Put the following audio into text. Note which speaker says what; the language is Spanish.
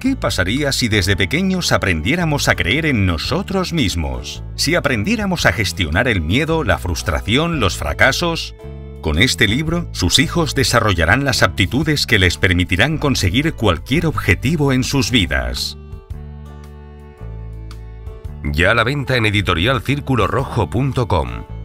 Speaker 1: ¿Qué pasaría si desde pequeños aprendiéramos a creer en nosotros mismos? Si aprendiéramos a gestionar el miedo, la frustración, los fracasos. Con este libro, sus hijos desarrollarán las aptitudes que les permitirán conseguir cualquier objetivo en sus vidas.
Speaker 2: Ya a la venta en editorialcirculorrojo.com.